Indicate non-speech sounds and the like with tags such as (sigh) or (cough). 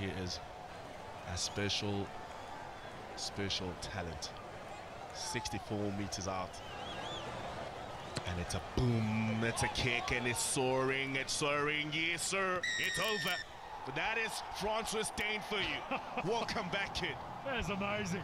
he is a special, special talent. 64 meters out. And it's a boom, it's a kick, and it's soaring, it's soaring, yes sir, it's over. But that is Francois Steyn for you. (laughs) Welcome back, kid. That's amazing.